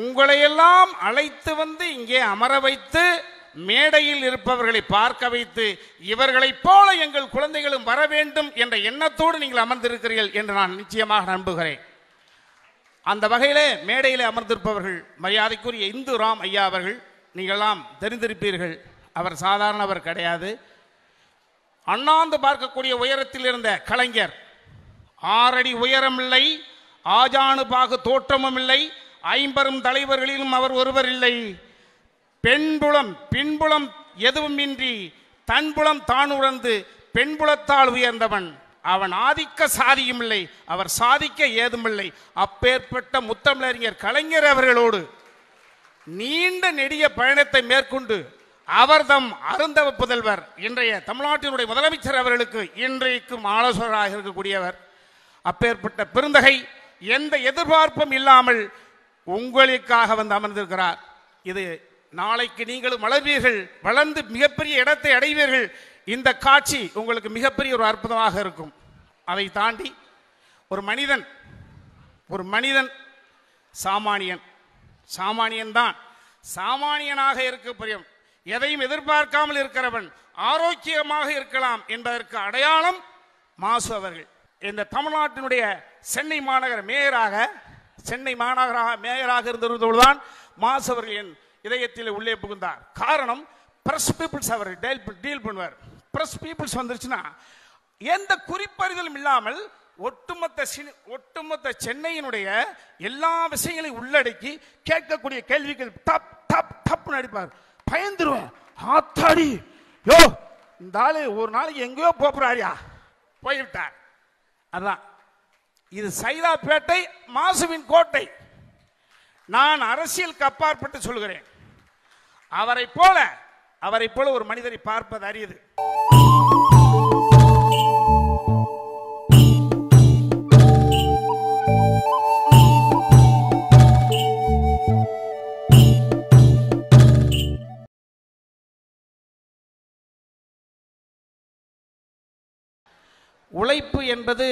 உங்களையெல்லாம் அழைத்து வந்து இங்கே அமர வைத்து மேடையில் இருப்பவர்களை பார்க்க வைத்து இவர்களைப் போல எங்கள் குழந்தைகளும் வர வேண்டும் என்ற எண்ணத்தோடு நீங்கள் அமர்ந்திருக்கிறீர்கள் என்று நான் நிச்சயமாக நம்புகிறேன். அந்த வகையிலே மேடையில் அமர்ந்திருப்பவர்கள் மரியாதைக்குரிய இந்து ராம் ஐயா அவர்கள் நீங்களாம் தெரிந்திருப்பீர்கள். அவர் சாதாரணவர் கிடையாது. அண்ணாந்து பார்க்கக்கூடிய உயரத்தில் இருந்த கலைஞர். ஆறடி உயரம் இல்லை ஆஜானு பாகு தோற்றமும் இல்லை ஐம்பெரும் தலைவர்களிலும் அவர் ஒருவர் இல்லை. பெண்புலம் பின்புலம் எதுவுமின்றி தன்புலம் தான் உணர்ந்து பெண்புலத்தால் உயர்ந்தவன். அவன் ஆதிக்க சாதியும் இல்லை அவர் சாதிக்க ஏதுமில்லை அப்பேற்பட்ட முத்தமிழறிஞர் கலைஞர் அவர்களோடு நீண்ட நெடிய பயணத்தை மேற்கொண்டு அவர்தம் அருந்தவ புதல்வர் இன்றைய தமிழ்நாட்டினுடைய முதலமைச்சர் அவர்களுக்கு இன்றைக்கும் ஆலோசகராக இருக்கக்கூடியவர். அப்பேற்பட்ட பெருந்தகை எந்த எதிர்பார்ப்பும் இல்லாமல் உங்களுக்காக வந்து அமர்ந்திருக்கிறார். இது நாளைக்கு நீங்களும் வளர்வீர்கள் வளர்ந்து மிகப்பெரிய இடத்தை அடைவீர்கள். இந்த காட்சி உங்களுக்கு மிகப்பெரிய ஒரு அற்புதமாக இருக்கும். அதை தாண்டி ஒரு மனிதன் ஒரு மனிதன் சாமானியன். சாமானியன் தான். சாமானியனாக இருக்க புரியும். எதையும் எதிர்பார்க்காமல் இருக்கிறவன் ஆரோக்கியமாக இருக்கலாம் என்பதற்கு அடையாளம் மாசு அவர்கள். இந்த தமிழ்நாட்டினுடைய சென்னை மாநகர மேயராக சென்னை மாநகராக மேயராக இருந்ததுதான் மாஸ் அவர்கள் என் இதயத்தில் உள்ளே புகுந்தார். காரணம் பிரஸ் பீப்புள்ஸ் அவர் டீல் டீல் பண்ணுவார். பிரஸ் பீப்புள்ஸ் வந்துருச்சுன்னா எந்த குறிப்பறிதலும் இல்லாமல் ஒட்டுமொத்த சினி- ஒட்டுமொத்த சென்னையினுடைய எல்லா விஷயங்களையும் உள்ளடக்கி கேட்கக்கூடிய கேள்விகள் டப் டப் டப்னு அடிப்பார். பயந்துருவேன். ஆத்தாடி! யோ! இந்த ஆளு ஒரு நாளைக்கு எங்கேயோ போறாரியா? போய்விட்டார். அதான். இது சைதாப்பேட்டை மாசுவின் கோட்டை. நான் அரசியலுக்கு அப்பாற்பட்டு சொல்கிறேன். அவரை போல அவரை போல ஒரு மனிதரை பார்ப்பது அரியது உழைப்பு என்பது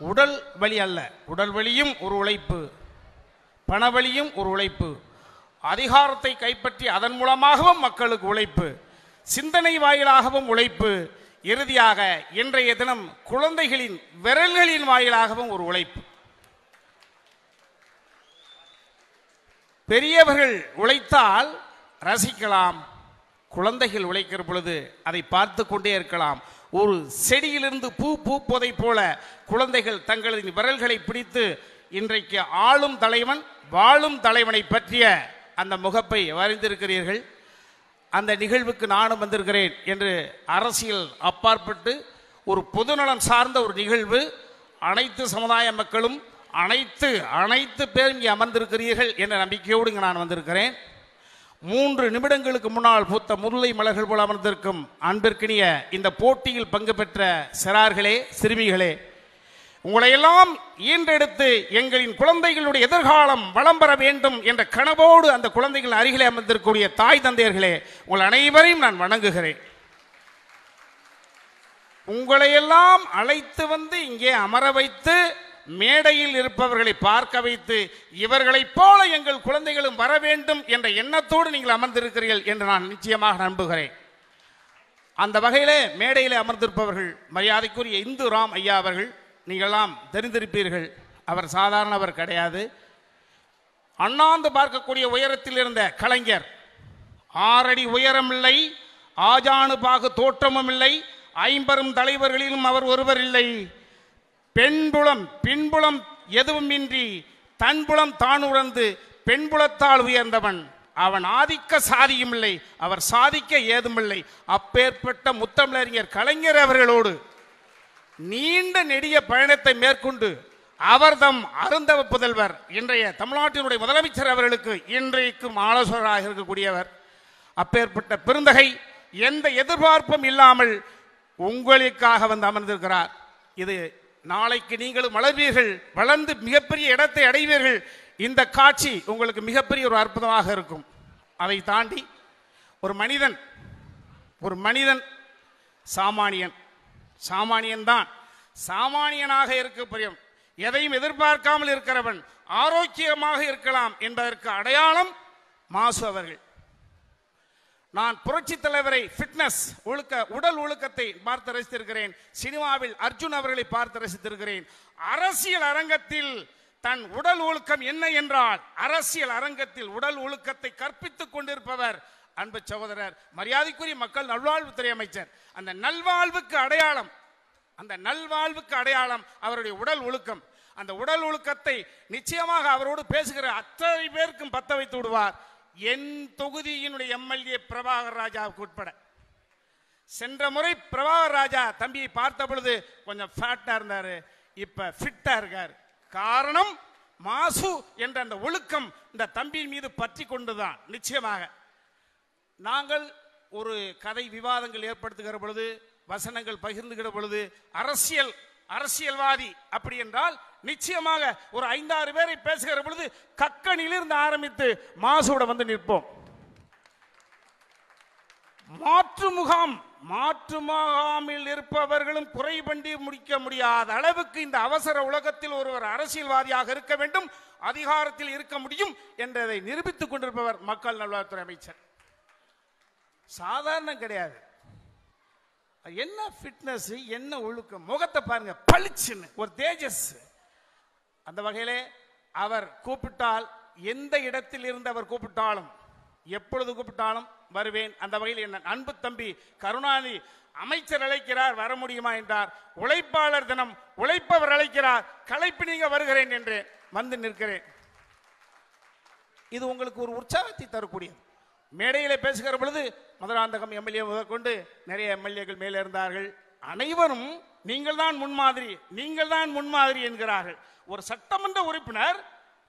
உடல் வலி அல்ல. உடல் வலியும் ஒரு உழைப்பு. பணவழியும் ஒரு உழைப்பு. அதிகாரத்தை கைப்பற்றி அதன் மூலமாகவும் மக்களுக்கு உழைப்பு. சிந்தனை வாயிலாகவும் உழைப்பு. இறுதியாக இன்றைய தினம் குழந்தைகளின் விரல்களின் வாயிலாகவும் ஒரு உழைப்பு. பெரியவர்கள் உழைத்தால் ரசிக்கலாம். குழந்தைகள் உழைக்கிற பொழுது அதை பார்த்து கொண்டே இருக்கலாம். ஒரு செடியிலிருந்து பூ பூப்பதை போல குழந்தைகள் தங்களின் விரல்களை பிடித்து இன்றைக்கு ஆளும் தலைவன் வாழும் தலைவனை பற்றிய அந்த முகப்பை வரைந்திருக்கிறீர்கள். அந்த நிகழ்வுக்கு நானும் வந்திருக்கிறேன் என்று அரசியல் அப்பாற்பட்டு ஒரு பொதுநலம் சார்ந்த ஒரு நிகழ்வு. அனைத்து சமுதாய மக்களும் அனைத்து அனைத்து பேரும் இங்கே அமர்ந்திருக்கிறீர்கள் என்ற நம்பிக்கையோடு இங்கே நான் வந்திருக்கிறேன். மூன்று நிமிடங்களுக்கு முன்னால் பூத்த முல்லை மலர்கள் போல அமர்ந்திருக்கும் அன்பிற்கினிய இந்த போட்டியில் பங்கு பெற்ற சிறார்களே சிறுமிகளே உங்களையெல்லாம் ஈன்றெடுத்து எங்களின் குழந்தைகளுடைய எதிர்காலம் வளம் பெற வேண்டும் என்ற கனவோடு அந்த குழந்தைகள் அருகிலே அமர்ந்திருக்கக்கூடிய தாய் தந்தையர்களே உங்கள் அனைவரையும் நான் வணங்குகிறேன். உங்களையெல்லாம் அழைத்து வந்து இங்கே அமர வைத்து மேடையில் இருப்பவர்களை பார்க்க வைத்து இவர்களைப் போல எங்கள் குழந்தைகளும் வர வேண்டும் என்ற எண்ணத்தோடு நீங்கள் அமர்ந்திருக்கிறீர்கள் என்று நான் நிச்சயமாக நம்புகிறேன். அந்த வகையிலே மேடையில் அமர்ந்திருப்பவர்கள் மரியாதைக்குரிய இந்து ராம் ஐயா அவர்கள் நீங்களாம் தெரிந்திருப்பீர்கள். அவர் சாதாரணவர் கிடையாது. அண்ணாந்து பார்க்கக்கூடிய உயரத்தில் இருந்த கலைஞர். ஆறடி உயரம் இல்லை ஆஜானு பாகு தோற்றமும் இல்லை ஐம்பெரும் தலைவர்களிலும் அவர் ஒருவர் இல்லை. பெண்புலம் பின்புலம் எதுவுமின்றி தன்புலம் தான் உணர்ந்து பெண்புலத்தால் உயர்ந்தவன். அவன் ஆதிக்க சாதியும் இல்லை அவர் சாதிக்க ஏதுமில்லை. அப்பேற்பட்ட முத்தமிழறிஞர் கலைஞர் அவர்களோடு நீண்ட நெடிய பயணத்தை மேற்கொண்டு அவர்தம் அருந்தவ புதல்வர் இன்றைய தமிழ்நாட்டினுடைய முதலமைச்சர் அவர்களுக்கு இன்றைக்கும் ஆலோசகராக இருக்கக்கூடியவர். அப்பேற்பட்ட பெருந்தகை எந்த எதிர்பார்ப்பும் இல்லாமல் உங்களுக்காக வந்து அமர்ந்திருக்கிறார். இது நாளைக்கு நீங்களும் வளர்வீர்கள் வளர்ந்து மிகப்பெரிய இடத்தை அடைவீர்கள். இந்த காட்சி உங்களுக்கு மிகப்பெரிய ஒரு அற்புதமாக இருக்கும். அதை தாண்டி ஒரு மனிதன் ஒரு மனிதன் சாமானியன். சாமானியன் தான் சாமானியனாக இருக்க புரியும் எதையும் எதிர்பார்க்காமல் இருக்கிறவன் ஆரோக்கியமாக இருக்கலாம் என்பதற்கு அடையாளம் மாசு அவர்கள். நான் புரட்சி தலைவரை ஃபிட்னஸ் ஒழுக்க உடல் ஒழுக்கத்தை பார்த்து ரசித்திருக்கிறேன். சினிமாவில் அர்ஜுன் அவர்களை பார்த்து ரசித்திருக்கிறேன். அரசியல் அரங்கத்தில் தன் உடல் ஒழுக்கம் என்ன என்றால் அரசியல் அரங்கத்தில் உடல் ஒழுக்கத்தை கற்பித்துக் கொண்டிருப்பவர் அன்பு சகோதரர் மரியாதைக்குரிய மக்கள் நல்வாழ்வுத்துறை அமைச்சர். அந்த நல்வாழ்வுக்கு அடையாளம் அந்த நல்வாழ்வுக்கு அடையாளம் அவருடைய உடல் ஒழுக்கம். அந்த உடல் ஒழுக்கத்தை நிச்சயமாக அவரோடு பேசுகிற அத்தனை பேருக்கும் பத்த வைத்து விடுவார். என் தொகுதியினுடைய எம்எல்ஏ பிரபாகர் ராஜாவுக்கு உட்பட. சென்ற முறை பிரபாகர் ராஜா தம்பியை பார்த்த பொழுது கொஞ்சம் ஃபேட்டா இருந்தாரு இப்ப ஃபிட்டா இருக்காரு. காரணம் மாசு என்ற அந்த ஒழுக்கம் இந்த தம்பியின் மீது பற்றி கொண்டுதான் நிச்சயமாக. நாங்கள் ஒரு கதை விவாதங்கள் ஏற்படுத்துகிற பொழுது வசனங்கள் பகிர்ந்துகிற பொழுது அரசியல் அரசியல்வாதி அப்படி என்றால் நிச்சயமாக ஒரு ஐந்தாறு பேரை பேசுகிற பொழுது கக்கனிலிருந்து ஆரம்பித்து மாசோட வந்து நிற்போம். மாற்று முகாம் மாற்று முகாமில் இருப்பவர்களும் குறைபண்டி முடிக்க முடியாத அளவுக்கு இந்த அவசர உலகத்தில் ஒருவர் அரசியல்வாதியாக இருக்க வேண்டும் அதிகாரத்தில் இருக்க முடியும் என்றதை நிரூபித்துக் கொண்டிருப்பவர் மக்கள் நல்வாழ்வுத்துறை அமைச்சர். சாதாரணம் கிடையாது. என்ன ஃபிட்னஸ் என்ன ஒழுக்கம்? முகத்தை பாருங்க பளிச்சுன்னு ஒரு தேஜஸ். அந்த வகையிலே அவர் கூப்பிட்டால் எந்த இடத்தில் இருந்து அவர் கூப்பிட்டாலும் எப்பொழுது கூப்பிட்டாலும் வருவேன். அந்த வகையில் என்ன? அன்பு தம்பி கருணாநிதி அமைச்சர் அழைக்கிறார் வர முடியுமா என்றார். உழைப்பாளர் தினம் உழைப்பவர் அழைக்கிறார். களைப்பு நீங்க வருகிறேன் என்று வந்து நிற்கிறேன். இது உங்களுக்கு ஒரு உற்சாகத்தை தரக்கூடியது. மேடையில் பேசுகிற பொழுது மதுராந்தகம் எம்எல்ஏ முதற்கொண்டு நிறைய எம்எல்ஏக்கள் மேலே இருந்தார்கள். அனைவரும் நீங்கள் தான் முன்மாதிரி நீங்கள் தான் முன்மாதிரி என்கிறார்கள். ஒரு சட்டமன்ற உறுப்பினர்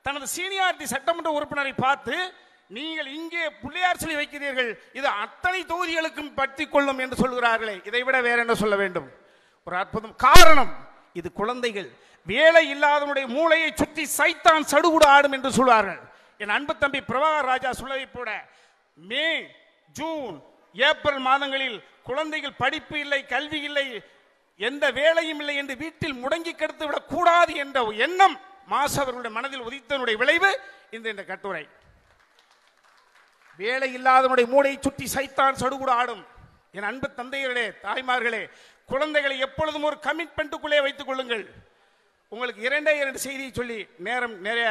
தனது சீனியாரிட்டி சட்டமன்ற உறுப்பினரை பார்த்து நீங்கள் இங்கே பிள்ளையார் சொல்லி வைக்கிறீர்கள். இது அத்தனை தொகுதிகளுக்கும் பற்றி கொள்ளும் என்று சொல்கிறார்களே. இதை விட வேற என்ன சொல்ல வேண்டும்? ஒரு அற்புதம். காரணம் இது குழந்தைகள். வேலை இல்லாதவனுடைய மூளையை சுற்றி சைத்தான் சடுகுடு ஆடும் என்று சொல்வார்கள். என் அன்பு தம்பி பிரபாகர் ராஜா சொல்லவை போட மே ஜூன் ஏப்ரல் மாதங்களில் குழந்தைகள் படிப்பு இல்லை கல்வி இல்லை எந்த வேலையும் இல்லை என்று வீட்டில் முடங்கி கெடுத்து விடக் கூடாது என்ற எண்ணம் மாசு அவர்களுடைய மனதில் உதித்தனுடைய விளைவு இந்த இந்த கட்டுரை. வேலை இல்லாதவனுடைய மூளை சுற்றி சைத்தான் சடுகுடு ஆடும். என் அன்பு தந்தையர்களே தாய்மார்களே குழந்தைகளை எப்பொழுதும் ஒரு கமிட்மெண்ட்டுக்குள்ளே வைத்துக் கொள்ளுங்கள். உங்களுக்கு இரண்டே இரண்டு செய்தியை சொல்லி நேரம் நிறைய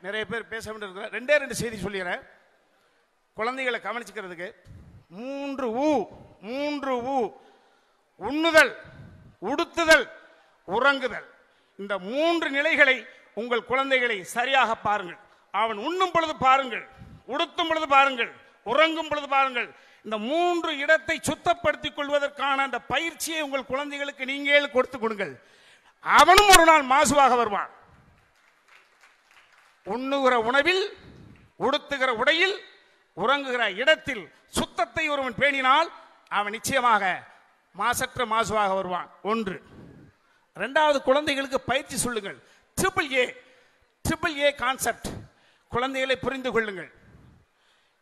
நிறைய பேர் பேச வேண்டியிருக்கிற ரெண்டே ரெண்டு செய்தி சொல்லிடுறேன். குழந்தைகளை கவனிச்சுக்கிறதுக்கு மூன்று ஊ மூன்று ஊ. உண்ணுதல் உடுத்துதல் உறங்குதல். இந்த மூன்று நிலைகளை உங்கள் குழந்தைகளை சரியாக பாருங்கள். அவன் உண்ணும் பொழுது பாருங்கள் உடுத்தும் பொழுது பாருங்கள் உறங்கும் பொழுது பாருங்கள். இந்த மூன்று இடத்தை சுத்தப்படுத்திக் கொள்வதற்கான அந்த பயிற்சியை உங்கள் குழந்தைகளுக்கு நீங்களே கொடுத்து கொடுங்கள். அவனும் ஒரு நாள் மாசுவாக வருவான். உண்ணுகிற உணவில் உடுத்துகிற உடையில் உறங்குகிற இடத்தில் சுத்தத்தை ஒருவன் பேணினால் அவன் நிச்சயமாக மாசற்ற மாசுவாக வருவான். ஒன்று. ரெண்டாவது குழந்தைகளுக்கு பயிற்சி சொல்லுங்கள். Triple A triple A concept குழந்தைகளை புரிந்து கொள்ளுங்கள்.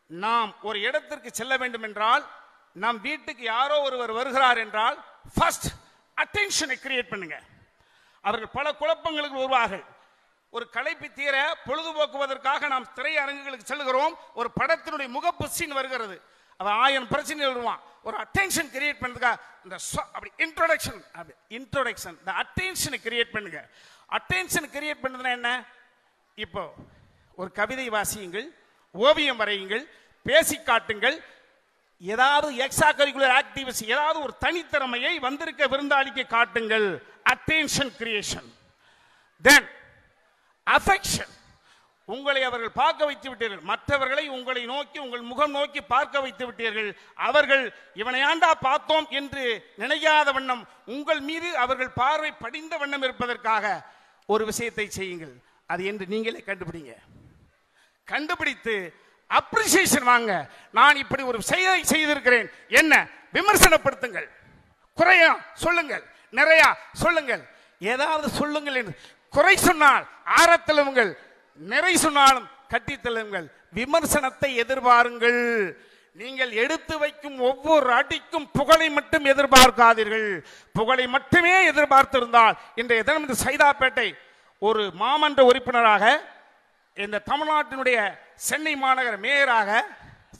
நாம் ஒரு இடத்திற்கு செல்ல வேண்டும் என்றால் நம் வீட்டுக்கு யாரோ ஒருவர் வருகிறார் என்றால் ஃபர்ஸ்ட் அட்டென்ஷனை கிரியேட் பண்ணுங்க. அவர்கள் பல குழப்பங்களுக்கு வருவார்கள். ஒரு களைப்பு தீர பொழுதுபோக்குவதற்காக நாம் திரையரங்குகளுக்கு செல்கிறோம் ஒரு படத்தினுடைய முகப்பு சீன் வருகிறது. அவன் ஆயிரம் பிரச்சனை வருவான். ஒரு அட்டென்ஷன் கிரியேட் பண்ணுறதுக்காக இந்த அப்படி இன்ட்ரோடக்ஷன் அப்படி இன்ட்ரோடக்ஷன் இந்த அட்டென்ஷனை கிரியேட் பண்ணுங்க. அட்டென்ஷன் கிரியேட் பண்ணுறதுனா என்ன? இப்போ ஒரு கவிதை வாசியுங்கள் ஓவியம் வரையுங்கள் பேசி காட்டுங்கள். ஏதாவது எக்ஸ்ட்ரா கரிக்குலர் ஆக்டிவிட்டி ஏதாவது ஒரு தனித்திறமையை வந்திருக்க விருந்தாளிக்கு காட்டுங்கள். அட்டென்ஷன் கிரியேஷன் தென் அஃபெக்ஷன் உங்களை அவர்கள் பார்க்க வைத்து விட்டீர்கள். மற்றவர்களை உங்களை நோக்கி உங்கள் முகம் நோக்கி பார்க்க வைத்து விட்டீர்கள். அவர்கள் இவனை ஆண்டா பார்த்தோம் என்று நினையாத வண்ணம் உங்கள் மீது அவர்கள் பார்வை படிந்த வண்ணம் இருப்பதற்காக ஒரு விஷயத்தை செய்யுங்கள். அது என்று நீங்களே கண்டுபிடிங்க. கண்டுபிடித்து அப்ரிசியேஷன் வாங்க. நான் இப்படி ஒரு செயலை செய்திருக்கிறேன். என்ன? விமர்சனப்படுத்துங்கள். குறையா? சொல்லுங்கள். நிறையா? சொல்லுங்கள். ஏதாவது சொல்லுங்கள் என்று. குறை சொன்னால் ஆரத்தழுவுங்கள் நிறை சொன்னாலும் கட்டித் விமர்சனத்தை எதிர்பாருங்கள். நீங்கள் எடுத்து வைக்கும் ஒவ்வொரு அடிக்கும் புகழை மட்டும் எதிர்பார்க்காதீர்கள். புகழை மட்டுமே எதிர்பார்த்திருந்தால் இன்றைய தினம் இந்த சைதாப்பேட்டை ஒரு மாமன்ற உறுப்பினராக இந்த தமிழ்நாட்டினுடைய சென்னை மாநகர மேயராக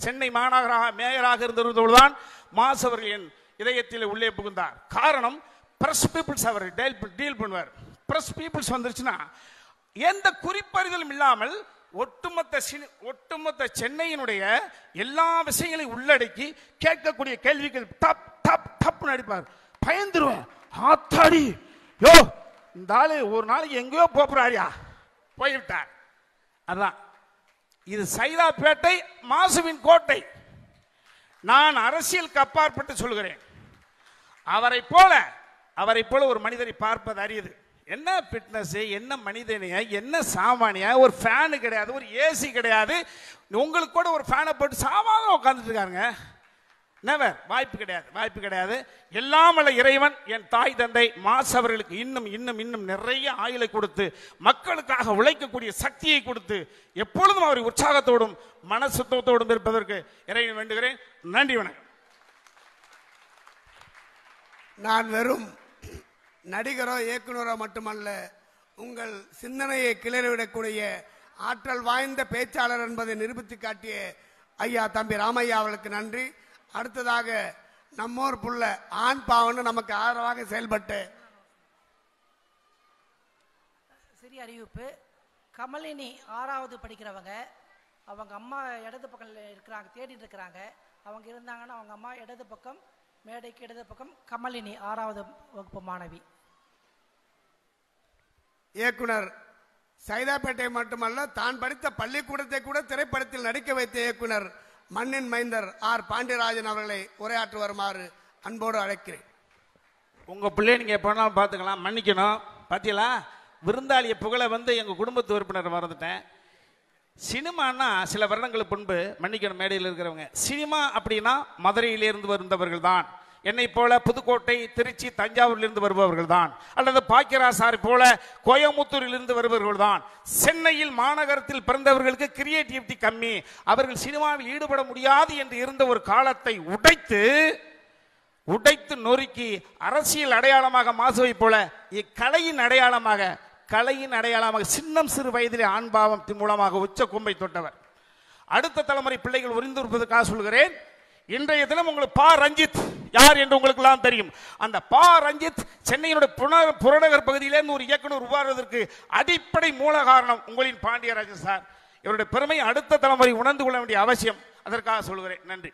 சென்னை மாநகராக மேயராக இருந்தவர்கள்தான் மாசு அவர்கள் என் இதயத்தில் உள்ளே புகுந்தார். காரணம் பிரஸ் பீப்புள்ஸ் அவர் டீல் பண்ணுவார். பிரஸ் பீப்புள்ஸ் வந்துருச்சுன்னா எந்த குறிப்பறிதலும் இல்லாமல் ஒட்டுமொத்த சினி- ஒட்டுமொத்த சென்னையினுடைய எல்லா விஷயங்களையும் உள்ளடக்கி கேட்கக்கூடிய கேள்விகள் டப் டப் டப்னு அடிப்பார். பயந்துருவேன். ஆத்தாடி. யோ இந்த ஆளு ஒரு நாளைக்கு எங்கேயோ போறாரியா போய்விட்டார். அதான். இது சைதாப்பேட்டை மாசுவின் கோட்டை. நான் அரசியலுக்கு அப்பாற்பட்டு சொல்கிறேன். அவரை போல அவரை போல ஒரு மனிதரை பார்ப்பது அரியது. என்ன ஃபிட்னஸ் என்ன மனிதனையா என்ன சாமானியா ஒரு ஃபேனு கிடையாது ஒரு ஏசி கிடையாது. உங்களுக்கு கூட ஒரு ஃபேனை போட்டு சாமானியம் உட்காந்துட்டு இருக்காருங்க. நெவர் வாய்ப்பு கிடையாது வாய்ப்பு கிடையாது. எல்லாம் வல்ல இறைவன் என் தாய் தந்தை மாசவர்களுக்கு இன்னும் இன்னும் இன்னும் நிறைய ஆயுளை கொடுத்து மக்களுக்காக உழைக்கக்கூடிய சக்தியை கொடுத்து எப்பொழுதும் அவரை உற்சாகத்தோடும் மன சுத்தத்தோடும் இருப்பதற்கு இறைவன் வேண்டுகிறேன். நன்றி வணக்கம். நான் வெறும் நடிகரோ இயக்குனரோ மட்டுமல்ல உங்கள் சிந்தனையை கிளறிவிடக்கூடிய ஆற்றல் வாய்ந்த பேச்சாளர் என்பதை நிரூபித்து காட்டிய ஐயா தம்பி ராமையா அவர்களுக்கு நன்றி. அடுத்ததாக நம்மோர் புள்ள ஆண் பாவன்னு நமக்கு ஆதரவாக செயல்பட்டு. சிறிய அறிவிப்பு. கமலினி ஆறாவது படிக்கிறவங்க. அவங்க அம்மா இடது பக்கம் இருக்கிறாங்க தேடிட்டு இருக்கிறாங்க. அவங்க இருந்தாங்கன்னா அவங்க அம்மா இடது பக்கம் மேடைக்கு இடது பக்கம் கமலினி ஆறாவது வகுப்பு மாணவி. இயக்குனர் சைதாப்பேட்டை மட்டுமல்ல தான் படித்த பள்ளிக்கூடத்தை கூட திரைப்படத்தில் நடிக்க வைத்த இயக்குனர் மண்ணின் மைந்தர் ஆர். பாண்டியராஜன் அவர்களை உரையாற்று வருமாறு அன்போடு அழைக்கிறேன். உங்க பிள்ளைய நீங்க எப்போனாலும் பார்த்துக்கலாம். மன்னிக்கணும். பாத்தீங்களா? விருந்தாளிய புகழை வந்து எங்க குடும்பத்து உறுப்பினர் மறந்துட்டேன். சினிமானா சில வருடங்களுக்கு முன்பு மன்னிக்கணும் மேடையில் இருக்கிறவங்க. சினிமா அப்படின்னா மதுரையிலிருந்து வந்தவர்கள் தான் என்னை போல புதுக்கோட்டை திருச்சி தஞ்சாவூரிலிருந்து வருபவர்கள் தான் அல்லது பாக்கியராசார் போல கோயமுத்தூரிலிருந்து வருபவர்கள் தான் சென்னையில் மாநகரத்தில் பிறந்தவர்களுக்கு கிரியேட்டிவிட்டி கம்மி. அவர்கள் சினிமாவில் ஈடுபட முடியாது என்று இருந்த ஒரு காலத்தை உடைத்து உடைத்து நொறுக்கி அரசியல் அடையாளமாக மாசுவை போல இக்கலையின் அடையாளமாக கலையின் அடையாளமாக சின்னம் சிறு வயதிலே ஆண்பாவம் மூலமாக உச்ச கொம்பை தொட்டவர். அடுத்த தலைமுறை பிள்ளைகள் உறிந்திருப்பதற்காக சொல்கிறேன் இன்றைய தினம் உங்களுக்கு பா ரஞ்சித் யார் என்று உங்களுக்கு எல்லாம் தெரியும். அந்த பா ரஞ்சித் சென்னையினுடைய புன- புறநகர் பகுதியிலேருந்து ஒரு இயக்குனர் உருவாடுவதற்கு அடிப்படை மூல காரணம் உங்களின் பாண்டியராஜன் சார். இவருடைய பெருமை அடுத்த தலைமுறை உணர்ந்து கொள்ள வேண்டிய அவசியம். அதற்காக சொல்கிறேன். நன்றி.